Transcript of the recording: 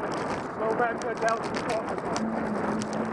back. Go back to the a thousand